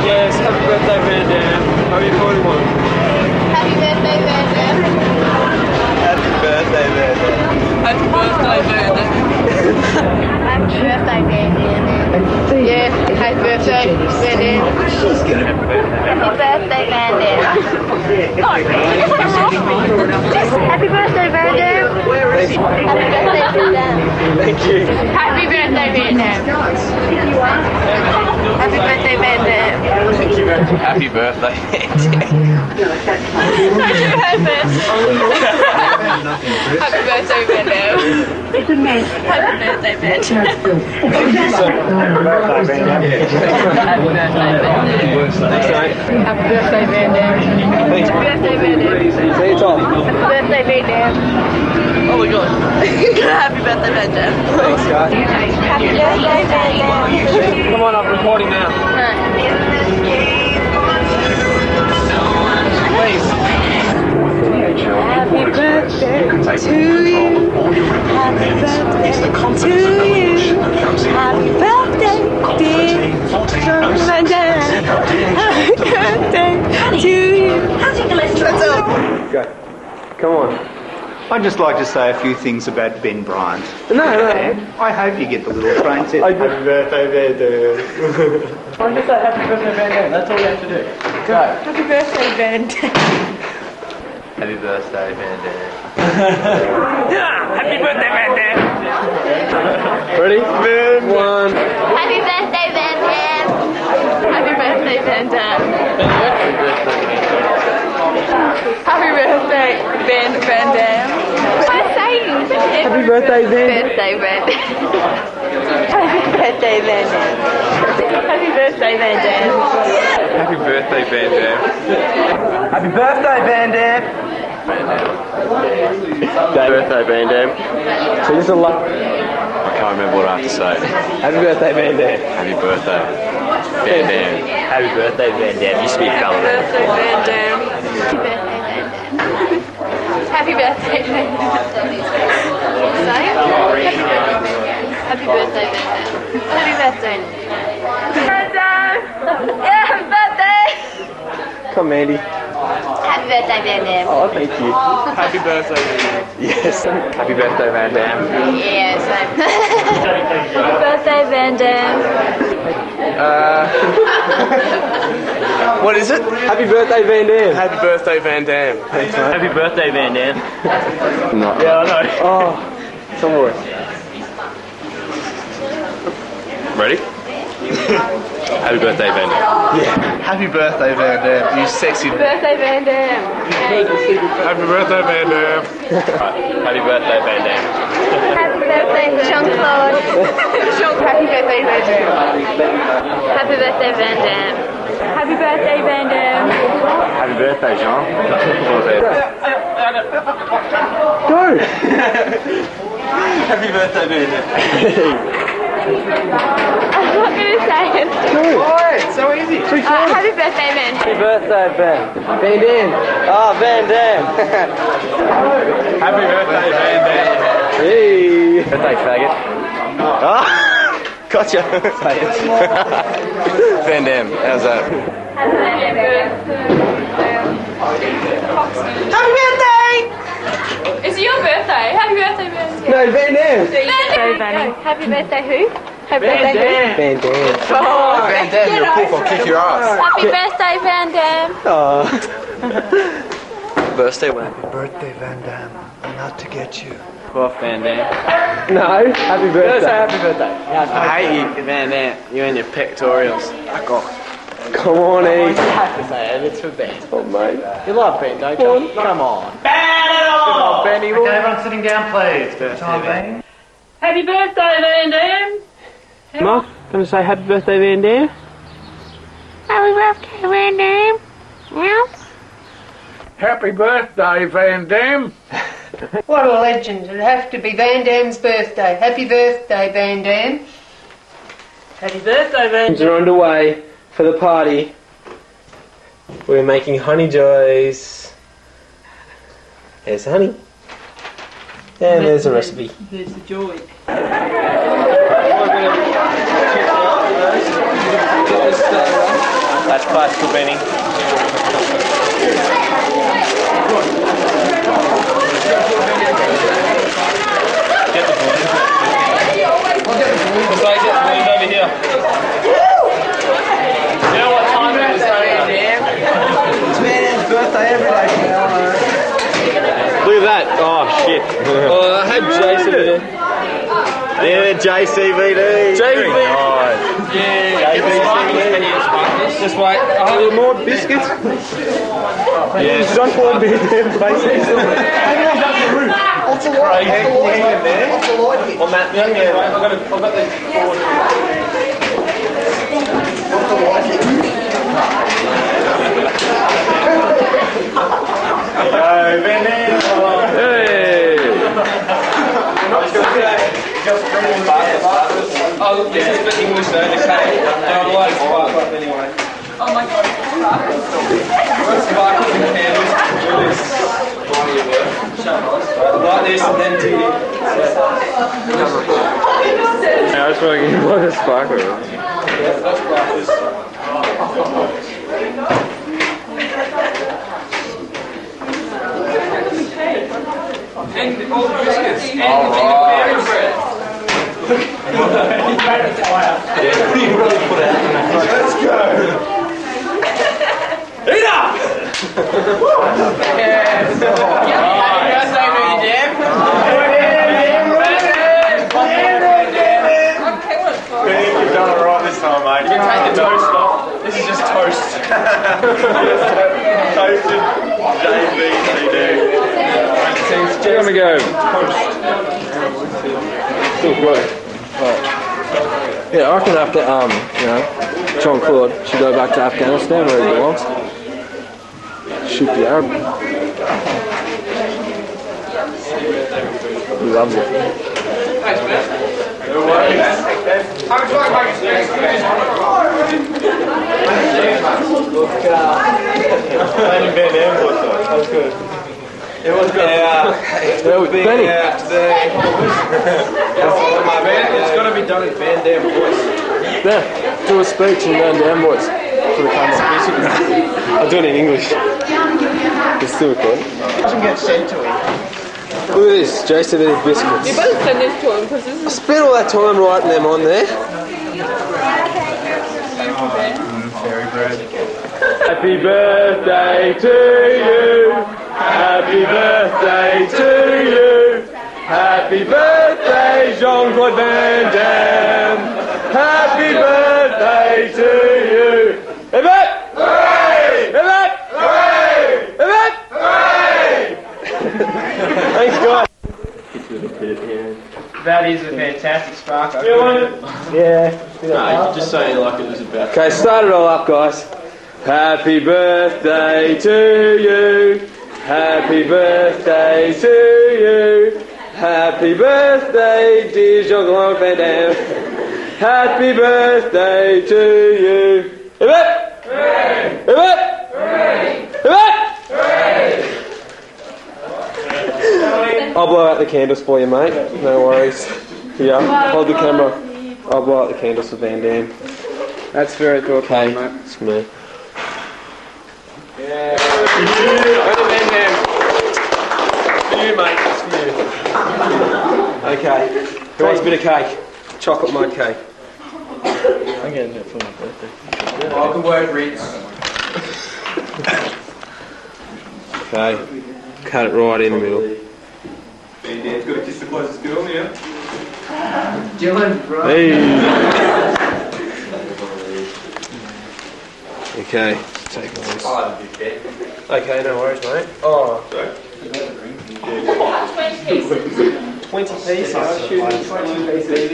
Yes, happy birthday, Van Damme. How are you 41? Happy birthday, Van Damme. Happy birthday, man. Happy birthday, Van Damme. Happy birthday, Van Damme. Yeah, happy birthday, Van Damme. Happy birthday, Van Damme. Happy birthday, Van Damme. Happy birthday, Van Damme. Thank you. Happy birthday, Van Damme. Happy birthday, Van. Thank you very much. Happy birthday. Happy birthday, Van Damme. Happy birthday, Van Damme. Thanks, mate. Happy birthday, Van Damme. Thanks, Happy birthday, Van Damme. See you, Tom. Happy birthday, Van Damme. Oh my god. Happy birthday, Van Damme. Thanks, guys. Happy birthday, Van Damme. Come on, I'm recording now. I'd just like to say a few things about Ben Bryant. No, no. I hope you get the little train set. I- Happy birthday, Van Damme. I'm just say happy birthday, Ben. That's all you have to do. Go. Happy birthday, Ben. Happy birthday, Ben. Dam. Happy birthday, Van Damme. Ready? One. Happy birthday, Van Damme. Happy birthday, Ben. Dam. Happy birthday, Van Van Damme. What am I saying? Happy birthday, Van. Birthday, Van Happy birthday, Van Damme. Happy birthday, Van Damme. Happy birthday, Van Damme. Happy birthday, Van Damme. Happy birthday, Van Damme. So this is a lot. I can't remember what I have to say. Happy birthday, Van Damme. Happy birthday, Van Damme. Happy birthday, Van Damme. You speak colour. Birthday, Van Damme. Happy birthday, Van Damme. Say? Happy birthday, Van Happy birthday. Van Damme. Yeah, happy birthday. Come, Mandy. Happy birthday, Van Damme. Oh, thank you. Happy birthday, Van Damme. Yes. Happy birthday, Van Damme. Yeah, same. Happy birthday, Van Damme. Uh, What is it? Happy birthday, Van Damme. Happy birthday, Van Damme. Thanks. Happy birthday, Van Damme. No. Yeah, I know. Oh, some more. Ready? Happy birthday, Van Damme. Happy birthday, Van Damme. You sexy. Birthday, Van Damme. Happy birthday, Van Damme. Happy birthday, Van Damme. Happy birthday, Jean-Claude. Happy birthday, Van Damme. Happy birthday, Van Damme. Happy birthday, Van Damme. Happy birthday, Jean. Go. Happy birthday, Van Damme. I'm not to say it. Go. so easy. Three Uh, happy birthday, Van. Happy birthday, Ben. Van Damme. Ah, Van Damme. Happy birthday, Van Damme. hey. Birthday, faggot. Ah, gotcha. Van Damme, how's that? Happy birthday! It's your birthday. Happy birthday, Van. No, Van Damme. Birthday, Van. Happy birthday, who? Happy birthday, who? Van Damme. Van Damme, you'll kick, I'll kick your ass. Happy birthday, Van Damme. Oh. Birthday, when? Birthday, Van Damme. I'm out to get you. Off, Van Damme. No, happy birthday. happy birthday. I hate you, Van Damme. You and your pectorials. Fuck off. Come on, You E. Eh? have to say it, it's for Ben. Oh, mate. You love Ben, don't you? Come on. Ben at all! Benny, boy. Everyone sitting down, please. Time, Ben. Happy birthday, Van Damme. Mark, gonna say happy birthday, Van Damme? Happy birthday, Van Damme. Meow. Happy birthday, Van Damme. What a legend. It'd have to be Van Damme's birthday. Happy birthday, Van Damme. Happy birthday, Van Things are underway for the party. We're making honey joys. There's honey. And there's a recipe. There's the joy. That Classical Benny. Get the balloons. Just like get the balloons over here. You know what time it is, don't you? Look at that. Oh, shit. oh, I had JCVD. JCVD. Yeah. Just wait. I have more biscuits. Yeah. Jean Claude beer there, What's the light? What's the light? On that, yeah, yeah. I've got, a, I've got the Oh, this is for English though, okay? They're on light spark up anyway. Oh my god, spark up in candles. Like this and then do I was what a sparkler. And all the biscuits. And the fairy bread. You've done it right this time, mate. You can take the toast off. This is just toast. Toasted JCVD. Check on the go. Still good. Yeah, I reckon after, um, you know, Jean Claude should go back to Afghanistan where he belongs. Shoot the Arab. He loves it. Playing in Van voice though. That was good. It was good. Yeah. There with Benny. My man, it's got to be done in Van Damme voice. There, do a speech in Van Damme voice for the camera. I'll do it in English. It's still recording. Doesn't get sent to him. Look at this, JCVD biscuits. You better send this to him because this I is spent all that time writing them on there. Happy birthday to you. Happy birthday to you. Happy birthday, Jean Claude Van Damme. Happy birthday to you. Yvette! Hooray! Yvette! Hooray! Yvette! Thanks, guys. That is a fantastic sparkler. Yeah. No, just say like it was about. Okay, start it all up, guys. Happy birthday to you. Happy birthday to you. Happy birthday, dear Jean-Claude Van Damme. Happy birthday to you. Yvette! Yvette! Yvette! I'll blow out the candles for you, mate. No worries. Yeah, hold the camera. I'll blow out the candles for Van Damme. That's very thoughtful, Okay, mate. it's me. For you, mate. It's for you. Okay. Who wants a bit of cake? Chocolate mud cake. I'm getting it for my birthday. Welcome word, Ritz. Okay. Cut it right in the middle. Van Damme's got to kiss the closest girl here. Dylan, bro. Hey. Okay. Take all this. A big bet. Okay, no worries, mate. Oh. 20 pieces. I shoot 20 pieces.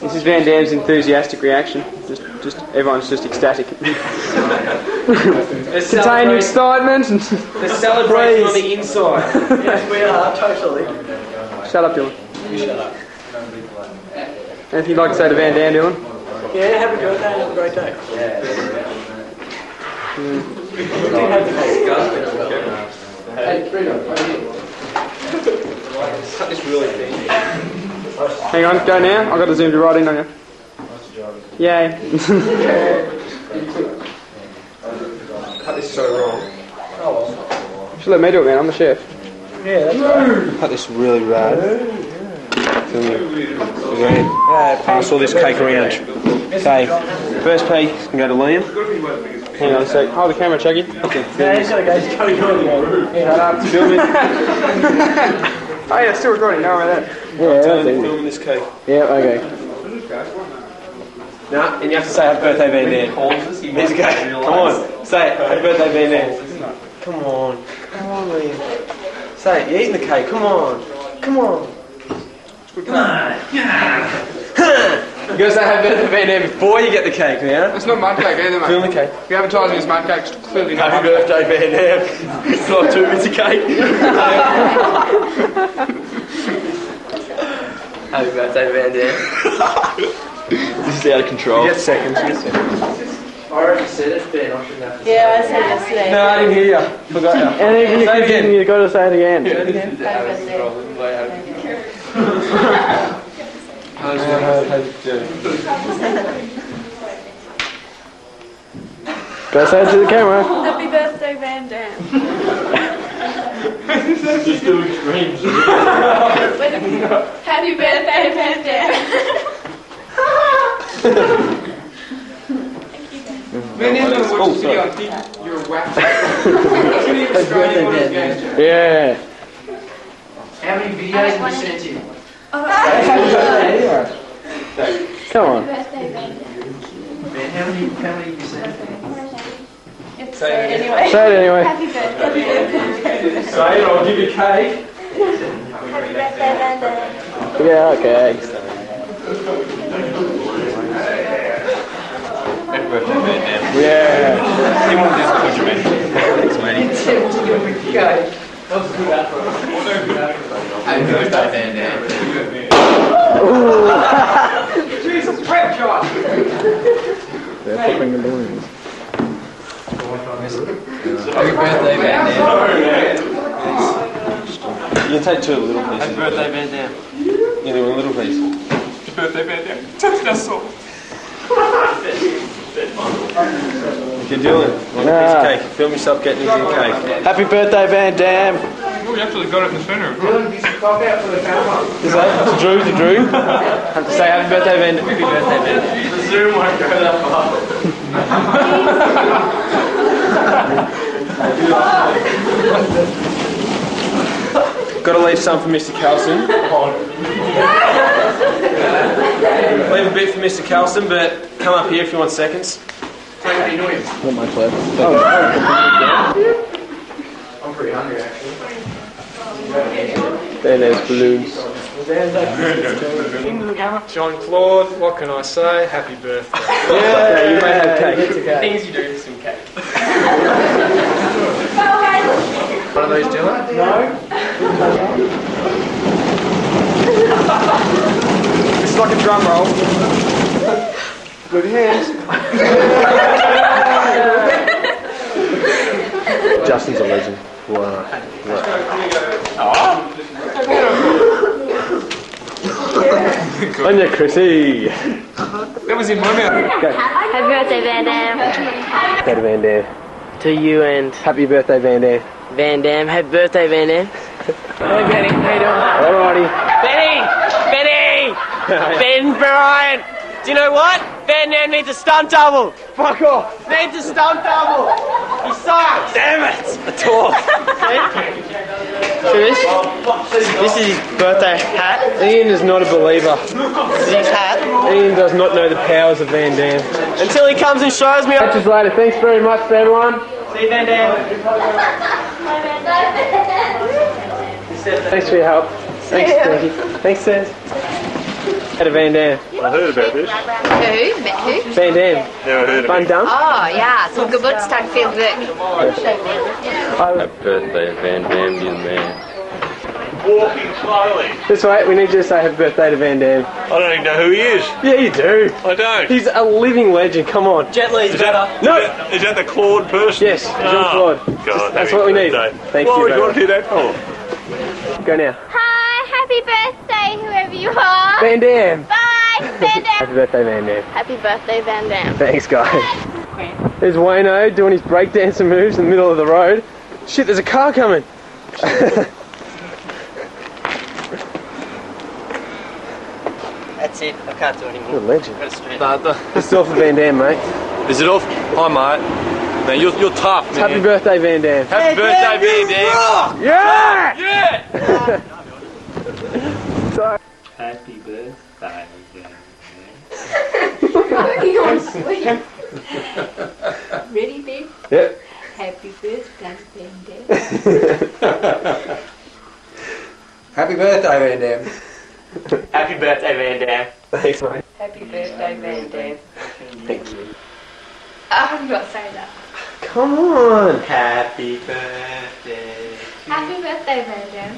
This is Van Damme's enthusiastic reaction. Just, just everyone's just ecstatic. Contain excitement. And The celebration on the inside. yes, We are, totally. Shut up, Dylan. You shut up. Anything you'd like to say to Van Damme, Dylan? Yeah, happy birthday and have a great day. Hang on, go now. I've got to zoom you right in on you. Yay. Cut this so wrong. Should let me do it, man. I'm the chef. Yeah. Cut this really bad. Yeah, pass all this cake around. Okay, first piece can go to Liam. Hang on a sec. Hold the camera, Chucky. Oh yeah, still recording. No, about that. Turn and film this cake. Yeah, okay. No, and you have to say happy birthday, Van Damme. A cake. Come on, say it. Happy birthday, Van Damme. Come on, come on, Liam. Say it. You're eating the cake. Come on, come on. Come on. You gotta say happy birthday, Van Damme before you get the cake, man. It's not mud cake either, Film mate. the cake. You're advertising as mud cake, it's clearly not Happy birthday, Van Damme. It's not two bits of cake. Happy birthday, Van Damme. this is out of control. You get seconds. You get seconds. I already said it, Ben. I shouldn't have to Yeah, I said yesterday. No, I didn't hear you. Forgot you. And even if Say you it again. didn't, you got to say it again. Go say it to the camera. Happy birthday, Van Damme. Just do extremes. Happy birthday, Van Damme. Van Damme doesn't video and think you're a whack. Too many Australian models games. Yeah. How many videos have you sent you? Come on. Ben, how many, how many have you sent? Say it anyway. Happy birthday, Say it, I'll give you cake. Happy birthday, Van Damme. Yeah, okay. Happy birthday, Van Damme. Yeah. You want this picture, man? Thanks, matey. Happy birthday, Van Damme. Jesus, prep shot. They're popping the balloons. Happy birthday, Van Damme. You can take two little pieces. Happy birthday, Van Damme. You do a little piece. Happy birthday, Van Damme. Touch that soul. If you're doing it, want a piece of cake. Film yourself getting into your cake. Happy birthday, Van Damme. Oh, we actually got it in the center. Is that to Drew? To Drew? Have to say happy birthday, Van Happy birthday, Van The zoom won't go that far. Got to leave some for Mr. Carlson. leave a bit for Mr. Carlson, but come up here if you want seconds. Not much left. I'm pretty hungry, actually. Then there's balloons. Jean Claude, what can I say? Happy birthday. Yeah, you may have cake. Things you do for some cake. One of those, Dylan? No. it's like a drum roll. Good hands. Justin's a legend. Wow. On ya, Chrissy. That was in my mouth. Happy birthday, Van Damme. Happy Van Damme. To you and Happy birthday, Van Damme. Van Damme. Happy birthday, Van Damme. Hey, Benny. How you doing? Alrighty. Benny! Benny! ben Bryant! Do you know what? Van Damme needs a stunt double. Fuck off. Needs a stunt double. He sucks. Damn it! I talk. See this? This is his birthday hat. Ian is not a believer. This is his hat. Ian does not know the powers of Van Damme. Until he comes and shows me. Catch us later. Thanks very much for everyone. See you, Van Damme. Thanks for your help. Thanks, Frankie. Thanks, Seth. Had a Van Damme. I heard about this. Who? Met who? Van Damme. Never heard of Van Damme. Oh, ja, zum Geburtstag viel Glück. Happy birthday, Van Damme, you man. walking slowly. This way, we need you to say happy birthday to Van Damme. I don't even know who he is. Yeah, you do. I don't. He's a living legend. Come on. Jet Li's Is better. that, No. is that, is that the Claude person? Yes, Jean Ah, Claude. God, Just- that's happy what we need. birthday. Thank Why you would you very want to do that for? Go now. Hi, happy birthday, whoever you are. Van Damme. Bye, Van Damme. Happy birthday, Van Damme. Happy birthday, Van Damme. Thanks, guys. There's Wayno doing his breakdancing moves in the middle of the road. Shit, there's a car coming. That's it. I can't do You're a anymore. legend. Got it straight. It's all for Van Damme, mate. Is it off? Hi, mate. Man, you're, you're tough, man. Happy birthday, Van Damme. Happy birthday, Van Damme. Yeah! Yeah! Happy birthday. Ready, babe? Yep. Happy birthday, Van Happy birthday, Van Damme. Happy birthday, Van Damme. Thanks, mate. Happy birthday, Van Damme. Thank you. Ah, I'm not saying that. Come on. Happy birthday. Happy birthday, Van Damme.